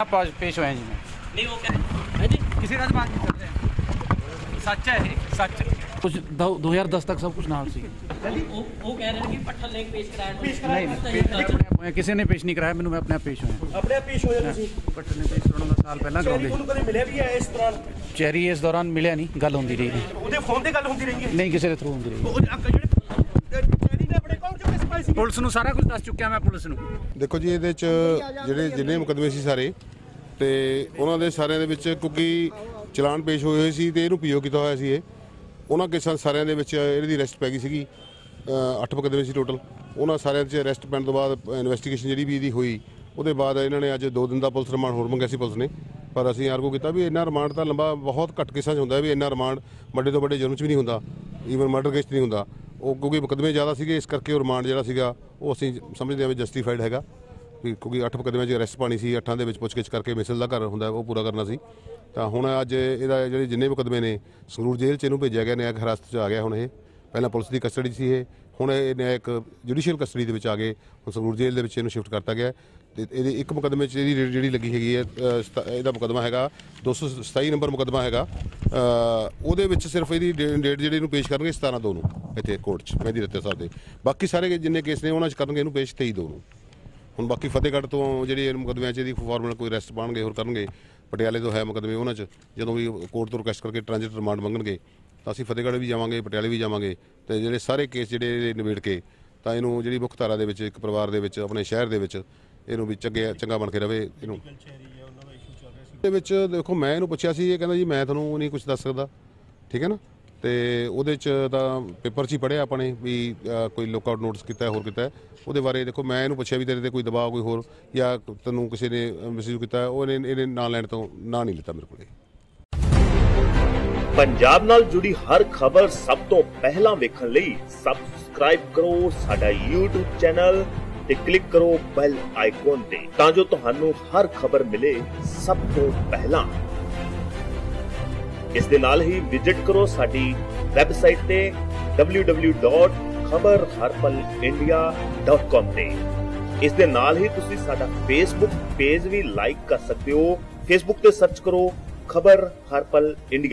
ਆਪਾਂ ਅੱਜ ਪੇਸ਼ ਹੋਏ ਹਾਂ ਜੀ ਮੈਂ। ਨਹੀਂ ਉਹ ਕਹਿੰਦੇ ਹੈ ਜੀ? ਕਿਸੇ ਦਾ ਜ਼ਬਾਨ ਨਹੀਂ ਕਰਦੇ ਸੱਚ ਹੈ ਇਹ ਸੱਚ। ਕੁਝ 2010 ਤੱਕ ਸਭ ਕੁਝ ਨਾਲ ਸੀ। ਉਹ ਉਹ ਕਹਿ ਰਹੇ ਨੇ ਕਿ ਪੱਠਾ ਲੇਖ ਪੇਸ਼ ਕਰਾਇਆ ਪੇਸ਼ ਨਹੀਂ ਨਹੀਂ, ਪੇਸ਼ ਨਹੀਂ ਹੋਇਆ। ਕਿਸੇ ਨੇ ਪੇਸ਼ ਨਹੀਂ ਕਰਾਇਆ ਮੈਨੂੰ ਮੈਂ ਆਪਣੇ ਆਪ ਪੇਸ਼ ਹੋਇਆ। ਆਪਣੇ ਆਪ ਪੇਸ਼ ਹੋਏ ਤੁਸੀਂ? ਬਟ ਨੇ ਪੇਸ਼ ਕਰਾਉਣ ਦਾ ਸਾਲ ਪਹਿਲਾਂ ਕਰਾਉਂਦੇ। ਤੁਹਾਨੂੰ ਕਦੇ ਮਿਲਿਆ ਵੀ ਹੈ ਇਸ ਦੌਰਾਨ? ਚੈਰੀ ਇਸ ਦੌਰਾਨ ਮਿਲਿਆ ਨਹੀਂ ਗੱਲ ਹੁੰਦੀ ਰਹੀ। ਉਹਦੇ ਫੋਨ ਤੇ ਗੱਲ ਹੁੰਦੀ ਰਹੀ ਹੈ? ਨਹੀਂ ਕਿਸੇ ਦੇ ਥਰੂ ਹੁੰਦੀ ਰਹੀ ਉਹ ਅੱਗੇ ਜਿਹੜੇ ਚੈਰੀ ਨੇ ਆਪਣੇ ਕੋਲ ਚੁੱਕੇ ਸਪਾਈ ਸੀ ਪੁਲਿਸ ਨੂੰ ਸਾਰਾ ਕੁਝ ਦੱਸ ਚੁੱਕਿਆ ਮੈਂ ਪੁਲਿਸ ਨੂੰ। ਦੇਖੋ ਜੀ ਇਹਦੇ ਚ ਜਿਹੜੇ ਜਿੰਨੇ ਮੁਕਦਮੇ ਸੀ ਸਾਰੇ ਤੇ ਉਹਨਾਂ ਦੇ ਸਾਰਿਆਂ ਦੇ ਵਿੱਚ ਕਿਉਂਕਿ ਚਲਾਨ ਪੇਸ਼ ਹੋਏ ਹੋਏ ਸੀ ਤੇ ਇਹਨੂੰ ਪੀਓ ਕੀਤਾ ਹੋਇਆ ਸੀ ਇਹ। ਉਹਨਾਂ ਕੇਸਾਂ ਸਾਰਿਆਂ ਦੇ ਵਿੱਚ ਇਹਦੀ ਅਰੈਸਟ ਪੈ ਗਈ ਸੀਗੀ ਅ, ਅੱਠ ਮੁਕਦਮੇ ਸੀ ਟੋਟਲ ਉਹਨਾਂ ਸਾਰਿਆਂ 'ਚ ਅਰੈਸਟ ਪੈਣ ਤੋਂ ਬਾਅਦ ਇਨਵੈਸਟੀਗੇਸ਼ਨ ਜਿਹੜੀ ਵੀ ਇਹਦੀ ਹੋਈ ਉਹਦੇ ਬਾਅਦ ਇਹਨਾਂ ਨੇ ਅੱਜ 2 ਦਿਨ ਦਾ ਪੁਲਿਸ ਰਿਮਾਂਡ ਹੋਰ ਮੰਗਿਆ ਸੀ ਪੁਲਿਸ ਨੇ। ਪਰ ਅਸੀਂ ਆਰਗੂ ਕੀਤਾ ਵੀ ਇੰਨਾ ਰਿਮਾਂਡ ਤਾਂ ਲੰਬਾ ਬਹੁਤ ਘੱਟ ਕੇਸਾਂ 'ਚ ਹੁੰਦਾ ਵੀ ਇੰਨਾ ਰਿਮਾਂਡ ਵੱਡੇ ਤੋਂ ਵੱਡੇ ਜੁਰਮ 'ਚ ਵੀ ਨਹੀਂ ਹੁੰਦਾ ਈਵਨ ਮਰਡਰ ਕੇਸ 'ਚ ਨਹੀਂ ਹੁੰਦਾ। ਉਹ ਕਿਉਂਕਿ ਮੁਕਦਮੇ ਜ਼ਿਆਦਾ ਸੀਗੇ ਇਸ ਕਰਕੇ ਉਹ ਰਿਮਾਂਡ ਜਿਹੜਾ ਸੀਗਾ ਉਹ ਅਸੀਂ ਸਮਝਦੇ ਹਾਂ ਵੀ ਜਸਟੀਫਾਈਡ ਹੈਗਾ। ਵੀ ਕਿਉਂਕਿ ਅੱਠ ਮੁਕਦਮਿਆਂ 'ਚ ਅਰੈਸਟ ਪਾਣੀ ਸੀ ਅੱਠਾਂ ਦੇ ਵਿੱਚ ਪੁੱਛਗਿੱਛ ਕਰਕੇ ਮਿਸਲ ਦਾ ਘਰ ਹੁੰਦਾ ਉਹ ਪੂਰਾ ਕਰਨਾ ਸੀ। ਤਾਂ ਹੁਣ ਅੱਜ ਇਹਦਾ ਜਿਹੜੇ ਜਿੰਨੇ ਮੁਕਦਮੇ ਨੇ ਸੰਗਰੂਰ ਜੇਲ੍ਹ 'ਚ ਇਹਨੂੰ ਭੇਜਿਆ ਗਿਆ ਨਿਆਇਕ ਹਿਰਾਸਤ 'ਚ ਆ ਗਿਆ ਹੁਣ ਇਹ। ਪਹਿਲਾਂ ਪੁਲਿਸ ਦੀ ਕਸਟਡੀ 'ਚ ਸੀ ਇਹ ਹੁਣ ਇਹ ਨਿਆਇਕ ਜੁਡੀਸ਼ੀਅਲ ਕਸਟਡੀ ਦੇ ਵਿੱਚ ਆ ਗਏ ਹੁਣ ਸੰਗਰੂਰ ਜੇਲ੍ਹ ਦੇ ਵਿੱਚ ਇਹਨੂੰ ਸ਼ਿਫਟ ਕਰਤਾ ਗਿਆ। ਹੈ। ਤੇ ਇਹਦੇ ਇੱਕ ਮੁਕਦਮੇ 'ਚ ਇਹਦੀ ਜਿਹੜੀ ਲੱਗੀ ਹੈਗੀ ਹੈ ਅ, ਇਹਦਾ ਮੁਕਦਮਾ ਹੈਗਾ 227 ਨੰਬਰ ਮੁਕਦਮਾ ਹੈਗਾ। ਉਹਦੇ ਵਿੱਚ ਸਿਰਫ ਇਹਦੀ ਡੇ- ਡੇਟ ਜਿਹੜੀ ਇਹਨੂੰ ਪੇਸ਼ ਕਰਨਗੇ 17 ਦੋ ਨੂੰ। ਇੱਥੇ ਕੋਰਟ 'ਚ ਮਹਿੰਦੀ ਰੱਤੇ ਸਾਹਿਬ ਦੇ ਬਾਕੀ ਸਾਰੇ ਜਿੰਨੇ ਕੇਸ ਨੇ ਉਹਨਾਂ 'ਚ ਕਰਨਗੇ ਇਹਨੂੰ ਪੇਸ਼ 23 ਦੋ ਨੂੰ। ਹੁਣ ਬਾਕੀ ਫਤਿਹਗੜ੍ਹ ਤੋਂ ਜਿਹੜੀ ਮੁਕਦਮਿਆਂ 'ਚ ਇਹਦੀ ਫਾਰਮਲ ਕੋਈ ਅਰੈਸਟ ਪਾਣਗੇ ਹੋਰ ਕਰਨਗੇ। ਪਟਿਆਲੇ ਤੋਂ ਹੈ ਮੁਕਦਮੇ ਉਹਨਾਂ 'ਚ ਜਦੋਂ ਵੀ ਕੋਰਟ ਤੋਂ ਰਿਕਵੈਸਟ ਕਰਕੇ ਟ੍ਰਾਂਜ਼ਿਟ ਰਿਮਾਂਡ ਮੰਗਣਗੇ ਤਾਂ ਅਸੀਂ ਫਤਿਹਗੜ੍ਹ ਵੀ ਜਾਵਾਂਗੇ ਪਟਿਆਲੇ ਵੀ ਜਾਵਾਂਗੇ। ਤੇ ਜਿਹੜੇ ਸਾਰੇ ਕੇਸ ਜਿਹੜੇ ਨਿਬੇੜ ਕੇ ਤਾਂ ਇਹਨੂੰ ਜਿਹੜੀ ਮੁੱਖ ਧਾਰਾ ਦੇ ਵਿੱਚ ਇੱਕ ਪਰਿਵਾਰ ਦੇ ਵਿੱਚ ਆਪਣੇ ਸ਼ਹਿਰ ਦੇ ਵਿੱਚ ਇਹਨੂੰ ਵੀ ਚੰਗੇ ਚੰਗਾ ਬਣ ਕੇ ਰਵੇ ਇਹਨੂੰ। ਦੇ ਵਿੱਚ ਦੇਖੋ ਮੈਂ ਇਹਨੂੰ ਪੁੱਛਿਆ ਸੀ ਇਹ ਕਹਿੰਦਾ ਜੀ ਮੈਂ ਤੁਹਾਨੂੰ ਨਹੀਂ ਕੁਝ ਦੱਸ ਸਕਦਾ। ਠੀਕ ਹੈ ਨਾ? ਤੇ ਉਹਦੇ ਚ ਤਾਂ ਪੇਪਰ 'ਚ ਹੀ ਪੜਿਆ ਆਪਾਂ ਨੇ ਵੀ ਅ, ਕੋਈ ਲੁੱਕ ਨੋਟਿਸ ਕੀਤਾ ਹੈ, ਹੋਰ ਕੀਤਾ ਹੈ। ਉਹਦੇ ਬਾਰੇ ਦੇਖੋ ਮੈਂ ਇਹਨੂੰ ਪੁੱਛਿਆ ਵੀ ਤੇਰੇ ਤੇ ਕੋਈ ਦਬਾਅ ਕੋਈ ਹੋਰ ਜਾਂ ਤੈਨੂੰ ਕਿਸੇ ਨੇ ਮੈਸੇਜ ਕੀਤਾ ਹੈ, ਉਹਨੇ ਇਹਨੇ ਨਾਂ ਲੈਣ ਤੋਂ ਨਾਂ ਨਹੀਂ ਲਿੱਤਾ ਮੇਰੇ ਕੋਲੇ ਪੰਜਾਬ ਨਾਲ ਜੁੜੀ ਹਰ ਖਬਰ ਸਭ ਤੋਂ ਪਹਿਲਾਂ ਵੇਖਣ ਲਈ ਸਬਸਕ੍ਰਾਈਬ ਕਰੋ ਸਾਡਾ YouTube ਚੈਨਲ ਤੇ ਕਲਿੱਕ ਕਰੋ ਬੈਲ ਆਈਕਨ ਤੇ ਤਾਂ ਜੋ ਤੁਹਾਨੂੰ ਹਰ ਖਬਰ ਮਿਲੇ ਸਭ ਤੋਂ ਪਹਿਲਾਂ ਇਸ ਦੇ ਨਾਲ ਹੀ ਵਿਜ਼ਿਟ ਕਰੋ ਸਾਡੀ ਵੈਬਸਾਈਟ ਤੇ www.khabarharpalindia.com ਤੇ। ਇਸ ਦੇ ਨਾਲ ਹੀ ਤੁਸੀਂ ਸਾਡਾ ਫੇਸਬੁੱਕ ਪੇਜ ਵੀ ਲਾਈਕ ਕਰ ਸਕਦੇ ਹੋ। ਫੇਸਬੁੱਕ ਤੇ ਸਰਚ ਕਰੋ ਖਬਰ ਹਰਪਲ ਇੰਡੀਆ